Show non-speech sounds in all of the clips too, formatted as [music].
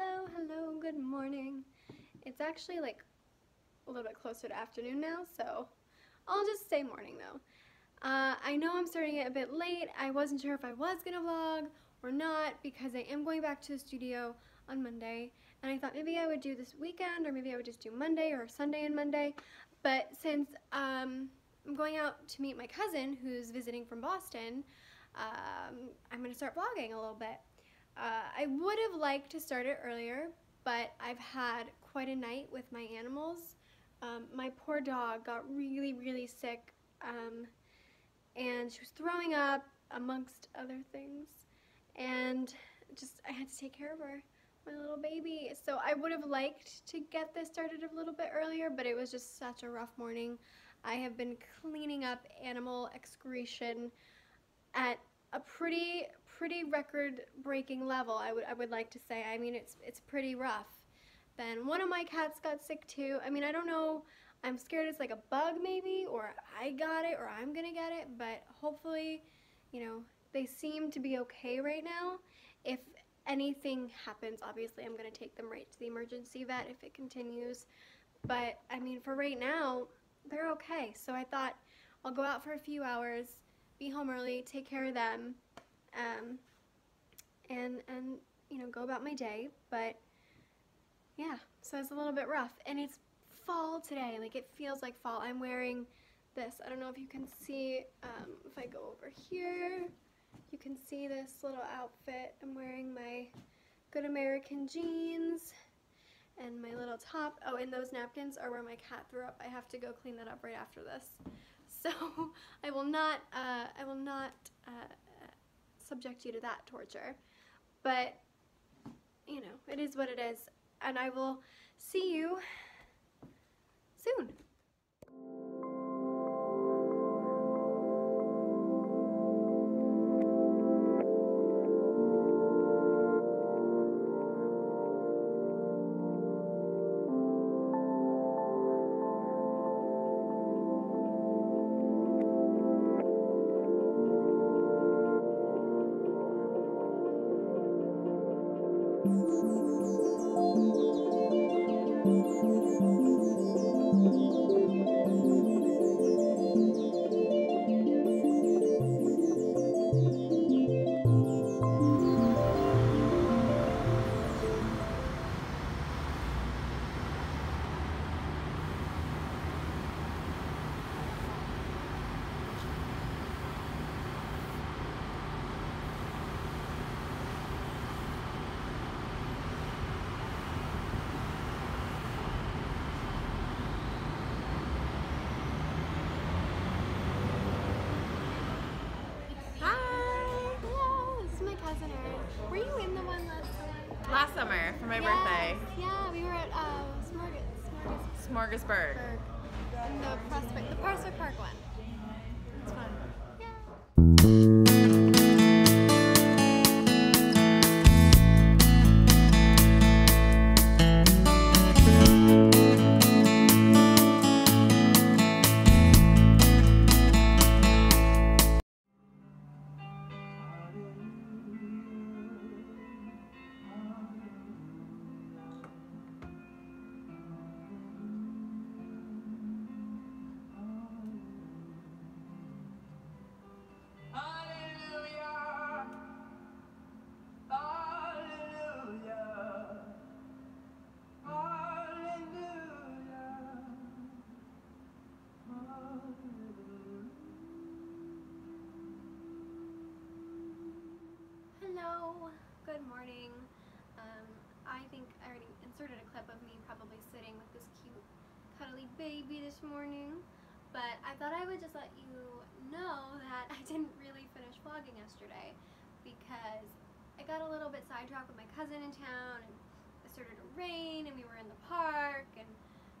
Hello, hello, good morning. It's actually like a little bit closer to afternoon now, so I'll just say morning though. Uh, I know I'm starting it a bit late. I wasn't sure if I was gonna vlog or not because I am going back to the studio on Monday and I thought maybe I would do this weekend or maybe I would just do Monday or Sunday and Monday. But since um, I'm going out to meet my cousin who's visiting from Boston, um, I'm gonna start vlogging a little bit. Uh, I would have liked to start it earlier, but I've had quite a night with my animals. Um, my poor dog got really, really sick, um, and she was throwing up, amongst other things, and just I had to take care of her, my little baby. So I would have liked to get this started a little bit earlier, but it was just such a rough morning. I have been cleaning up animal excretion at a pretty pretty record-breaking level, I would I would like to say. I mean, it's it's pretty rough. Then one of my cats got sick too. I mean, I don't know. I'm scared it's like a bug maybe, or I got it, or I'm gonna get it. But hopefully, you know, they seem to be okay right now. If anything happens, obviously, I'm gonna take them right to the emergency vet if it continues. But I mean, for right now, they're okay. So I thought I'll go out for a few hours, be home early, take care of them, um, and and you know go about my day. But yeah, so it's a little bit rough, and it's fall today. Like it feels like fall. I'm wearing this. I don't know if you can see. Um, if I go over here, you can see this little outfit. I'm wearing my Good American jeans and my little top. Oh, and those napkins are where my cat threw up. I have to go clean that up right after this. [laughs] So I will not, uh, I will not uh, subject you to that torture. But, you know, it is what it is. And I will see you soon. Last summer for my yes. birthday. Yeah, we were at uh, Smorgas Smorgasburg. In the Prospect, the Prospect Park one. Inserted a clip of me probably sitting with this cute cuddly baby this morning, but I thought I would just let you know that [laughs] I didn't really finish vlogging yesterday because I got a little bit sidetracked with my cousin in town and it started to rain and we were in the park and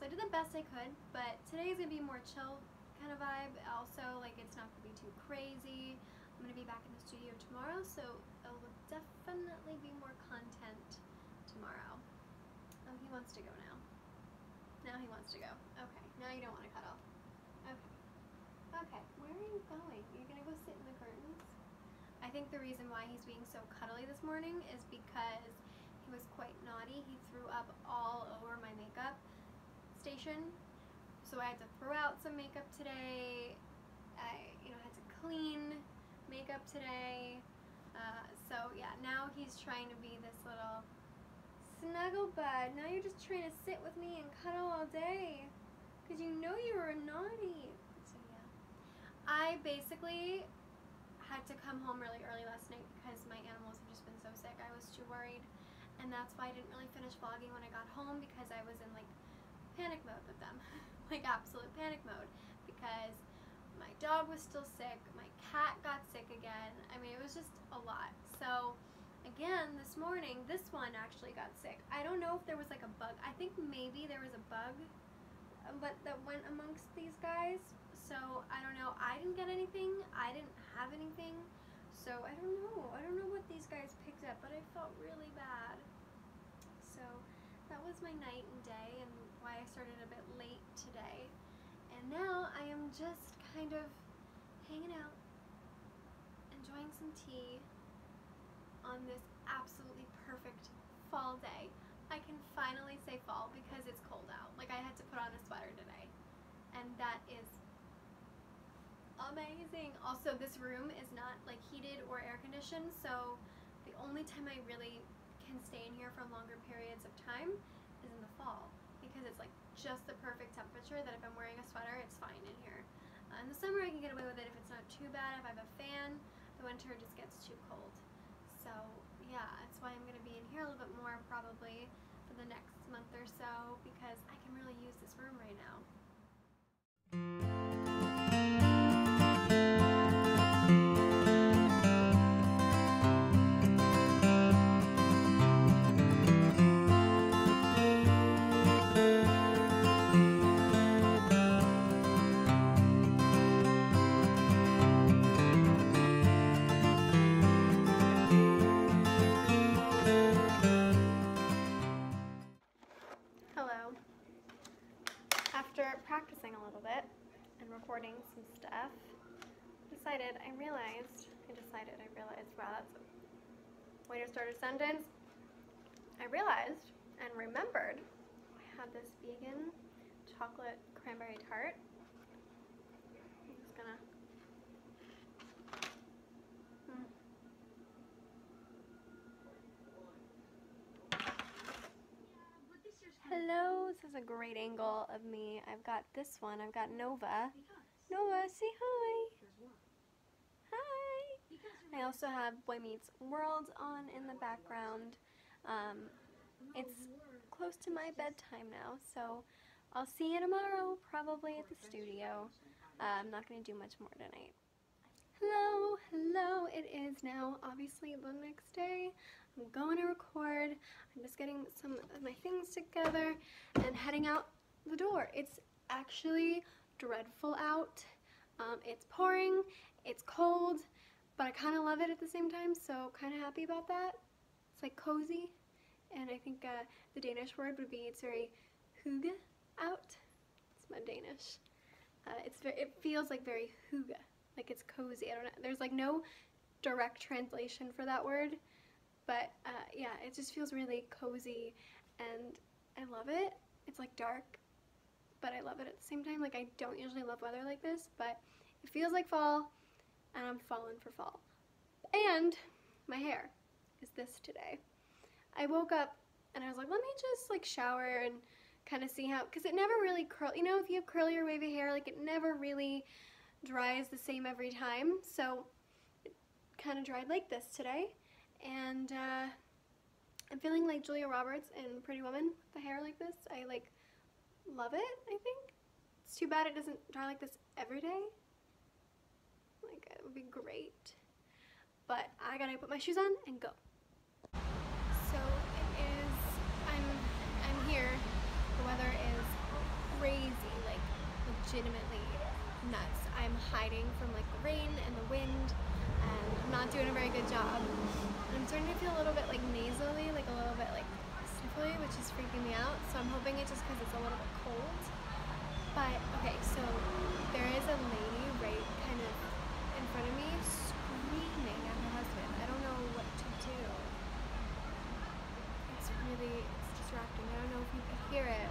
so I did the best I could, but today's gonna be more chill kind of vibe. Also, like it's not gonna be too crazy. I'm gonna be back in the studio tomorrow, so it will definitely be more content tomorrow. Wants to go now. Now he wants to go. Okay, now you don't want to off. Okay. Okay, where are you going? You're gonna go sit in the curtains? I think the reason why he's being so cuddly this morning is because he was quite naughty He threw up all over my makeup station. So I had to throw out some makeup today. I, you know, had to clean makeup today. Uh, so yeah, now he's trying to be this little snuggle bud. Now you're just trying to sit with me and cuddle all day. Because you know you were naughty. So yeah. I basically had to come home really early last night because my animals have just been so sick. I was too worried. And that's why I didn't really finish vlogging when I got home because I was in like panic mode with them. [laughs] like absolute panic mode. Because my dog was still sick, my cat got sick again. I mean, it was just a lot. So again, this morning, this one actually got sick. I don't know if there was like a bug. I think maybe there was a bug uh, but that went amongst these guys. So I don't know. I didn't get anything. I didn't have anything. So I don't know. I don't know what these guys picked up, but I felt really bad. So that was my night and day and why I started a bit late today. And now I am just kind of hanging out, enjoying some tea on this absolutely perfect fall day. I can finally say fall because it's cold out. Like I had to put on a sweater today. And that is amazing. Also, this room is not like heated or air conditioned, so the only time I really can stay in here for longer periods of time is in the fall because it's like just the perfect temperature that if I'm wearing a sweater, it's fine in here. Uh, in the summer, I can get away with it if it's not too bad. If I have a fan, the winter just gets too cold. So yeah, that's why I'm going to be in here a little bit more probably for the next month or so because I can really use this room right now. Wow, that's a way to start a sentence. I realized and remembered I had this vegan chocolate cranberry tart. I'm just gonna. Mm. Hello, this is a great angle of me. I've got this one. I've got Nova. Nova, say hi. I also have Boy Meets World on in the background. Um, it's close to my bedtime now, so I'll see you tomorrow, probably at the studio. Uh, I'm not going to do much more tonight. Hello, hello. It is now obviously the next day. I'm going to record. I'm just getting some of my things together and heading out the door. It's actually dreadful out. Um, it's pouring, it's cold, but I kind of love it at the same time, so kind of happy about that. It's like cozy, and I think uh, the Danish word would be it's very hygge out. It's my Danish. Uh, it's very, it feels like very hygge, like it's cozy. I don't know. There's like no direct translation for that word, but uh, yeah, it just feels really cozy, and I love it. It's like dark, but I love it at the same time. Like I don't usually love weather like this, but it feels like fall, and I'm falling for fall. And my hair is this today. I woke up and I was like, let me just like shower and kind of see how, because it never really curl, you know, if you have curly or wavy hair, like it never really dries the same every time. So it kind of dried like this today. And uh, I'm feeling like Julia Roberts in Pretty Woman with the hair like this. I like love it, I think. It's too bad it doesn't dry like this every day. Like, it would be great. But I gotta put my shoes on and go. So it is, I'm, I'm here. The weather is crazy, like legitimately nuts. I'm hiding from like the rain and the wind and I'm not doing a very good job. I'm starting to feel a little bit like nasally, like a little bit like sniffly, which is freaking me out. So I'm hoping it's just because it's a little bit cold. But, okay, so there is a lady front of me, screaming at her husband. I don't know what to do. It's really, it's distracting. I don't know if you can hear it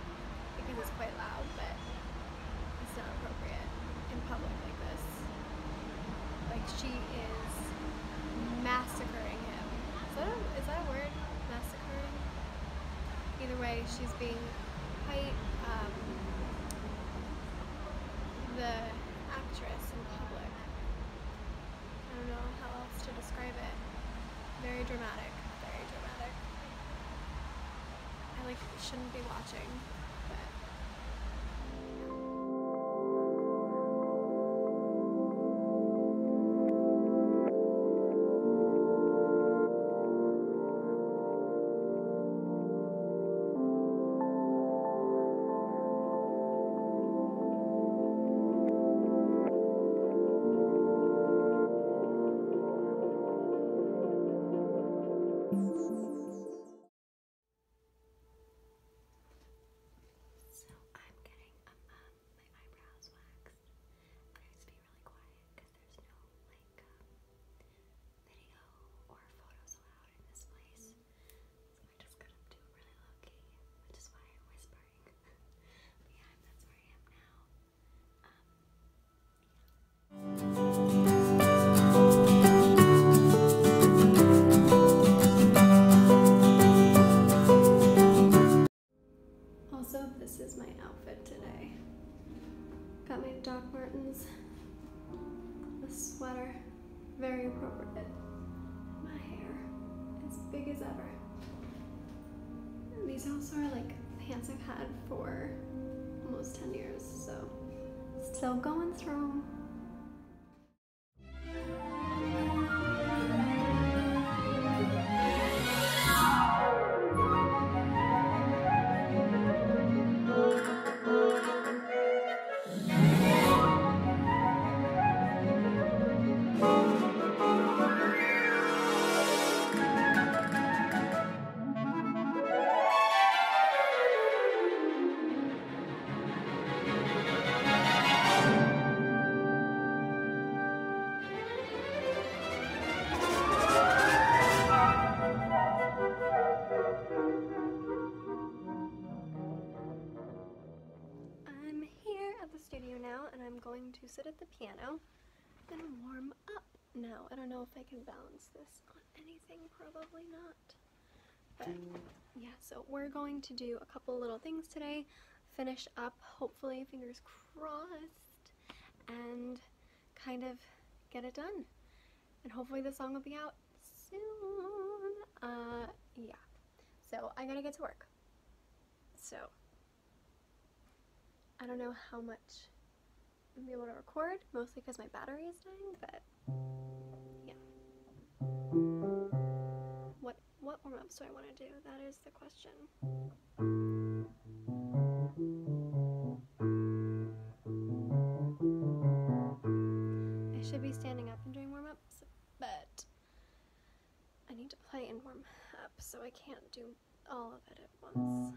because it's quite loud, but it's not appropriate in public like this. Like she is massacring him. Is that a, is that a word? Massacring? Either way, she's being quite, um, the dramatic. Very dramatic. I like shouldn't be watching, big as ever. And these also are like pants I've had for almost 10 years, so still going strong. The piano and warm up now. I don't know if I can balance this on anything, probably not. But yeah, so we're going to do a couple little things today, finish up, hopefully, fingers crossed, and kind of get it done. And hopefully the song will be out soon. Uh, yeah. So I gotta get to work. So I don't know how much I'm be able to record, mostly because my battery is dying, but yeah. What what warm ups do I want to do? That is the question. I should be standing up and doing warm ups, but I need to play and warm up, so I can't do all of it at once.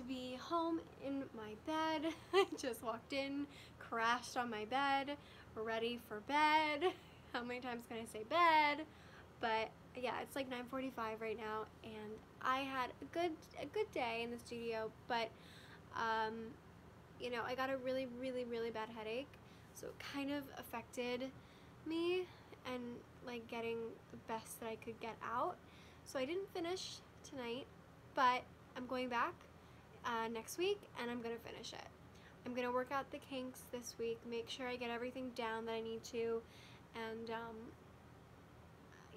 To be home in my bed. [laughs] I just walked in, crashed on my bed, ready for bed. [laughs] How many times can I say bed? But yeah, it's like 9:45 right now and I had a good a good day in the studio, but um you know, I got a really really really bad headache. So it kind of affected me and like getting the best that I could get out. So I didn't finish tonight, but I'm going back uh, next week and I'm gonna finish it. I'm gonna work out the kinks this week, make sure I get everything down that I need to, and um,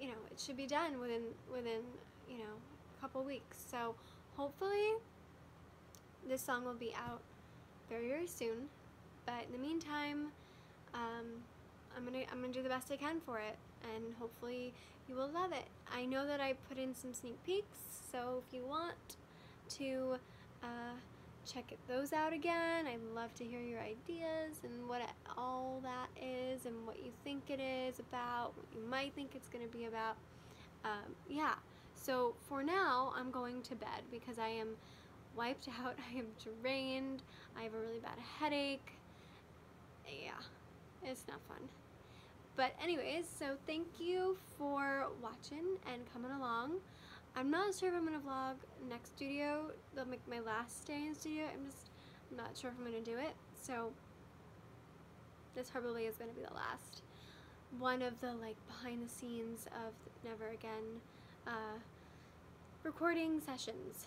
you know, it should be done within within you know a couple weeks. So hopefully, this song will be out very very soon. But in the meantime, um, I'm gonna I'm gonna do the best I can for it, and hopefully you will love it. I know that I put in some sneak peeks, so if you want to uh, check those out again, I'd love to hear your ideas and what it, all that is and what you think it is about, what you might think it's gonna be about. Um, yeah. So for now, I'm going to bed because I am wiped [laughs] out. I am drained. I have a really bad headache. Yeah, it's not fun. But anyways, so thank you for watching and coming along. I'm not sure if I'm gonna vlog next studio. They'll make my last day in studio. I'm just I'm not sure if I'm gonna do it. So this probably is gonna be the last one of the like behind the scenes of Never Again uh, recording sessions.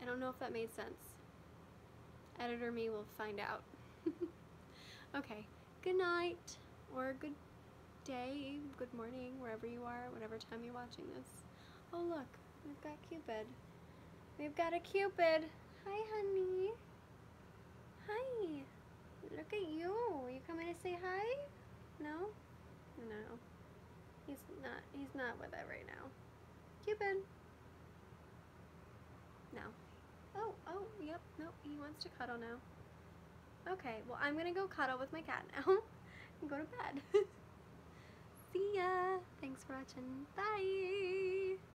I don't know if that made sense. Editor me will find out. [laughs] okay, good night or good day, good morning, wherever you are, whatever time you're watching this. Oh look, we've got Cupid. We've got a Cupid. Hi, honey. Hi. Look at you. You coming to say hi? No? No. He's not, he's not with it right now. Cupid. No. Oh, oh, yep, nope, he wants to cuddle now. Okay, well I'm gonna go cuddle with my cat now [laughs] and go to bed. [laughs] See ya! Thanks for watching. Bye!